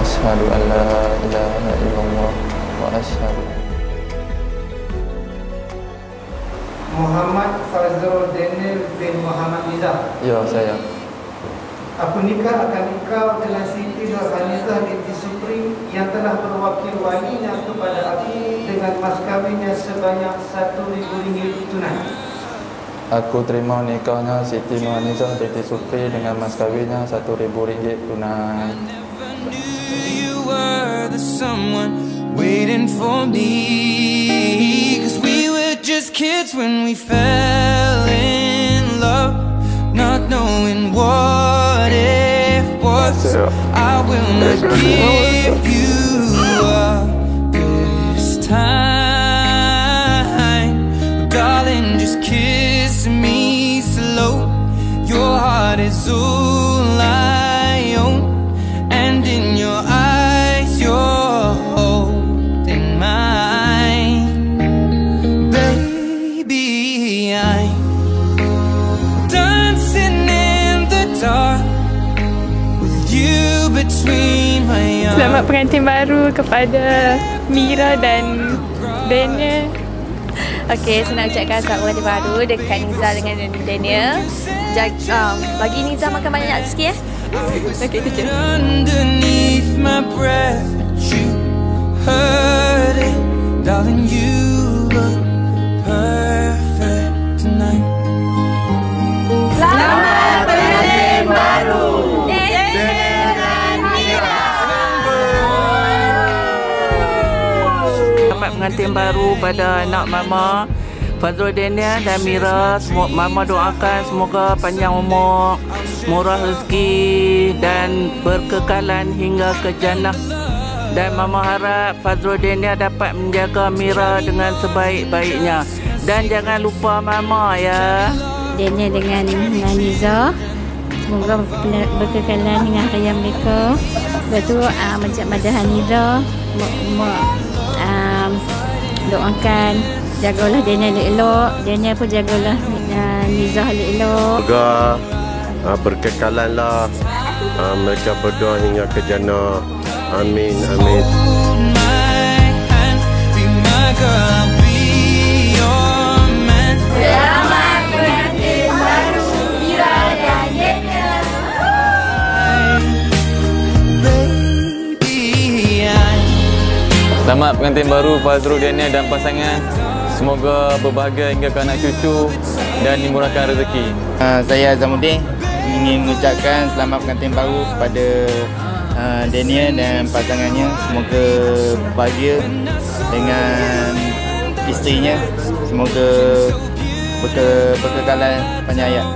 Asyhadu an la ilaha illallah wa asyhadu Muhammad Fazrul Daniel bin Muhammad Nizam. Ya, saya. Aku nikah akan nikah dengan Siti Nurhanizah binti Supri yang telah berwakil walinya kepada aku dengan mas kawinnya sebanyak RM1,000 tunai. Aku terima nikahnya Siti Nurhanizah binti Supri dengan mas kawinnya RM1,000 tunai. You were the someone waiting for me. Cause we were just kids when we fell in love, not knowing what it was. I will not give you heart is all I own. And in your eyes, you're holding mine. Baby, I'm dancing in the dark with you between my arms. Selamat pengantin baru kepada Mira dan Daniel. Okey, saya nak ucapkan selamat pengantin baru dekat Niza dengan Daniel. Jag, um, bagi Niza makan banyak sikit ya. Okey, itu je. underneath my breath, but you heard it, darling. You look perfect tonight. Selamat pengantin baru pada anak mama Fazrul Daniel dan Mira Mama doakan semoga panjang umur Murah rezeki Dan berkekalan hingga ke jannah. Dan Mama harap Fazrul Daniel dapat menjaga Mira dengan sebaik-baiknya. Dan jangan lupa Mama ya. Daniel dengan dengan Niza Semoga berkekalan dengan raya mereka. Lepas tu uh, Majid Madahan Niza m- m- um, Doakan Jagalah Daniel elok Daniel pun jagalah uh, Niza elok Semoga uh, berkekalanlah uh, mereka berdua hingga ke jannah. Amin, amin. Selamat pengantin baru Fazrul Daniel dan pasangan. Semoga berbahagia hingga ke anak cucu dan dimurahkan rezeki. Uh, saya Azamuddin ingin mengucapkan selamat pengantin baru kepada uh, Daniel dan pasangannya. Semoga bahagia dengan isterinya. Semoga berke, berkekalan panjang hayat.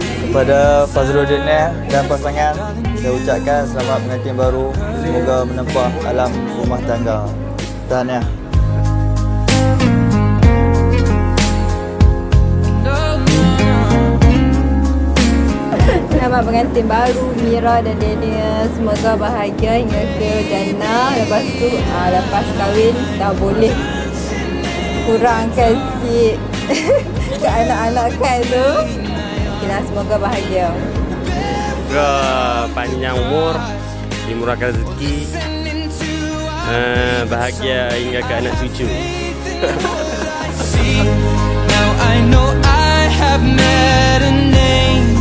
Kepada Fazrul Daniel dan pasangan, saya ucapkan selamat pengantin baru. Semoga menempah alam rumah tangga. Tahniah. Selamat pengantin baru Mira dan Daniel. Semoga bahagia hingga ke jannah. Lepas tu uh, lepas kahwin dah boleh kurangkan sikit ke anak-anak kan tu. Okay semoga bahagia. Semoga panjang umur, dimurahkan rezeki, uh, bahagia hingga ke anak cucu. Now I know I have met an angel.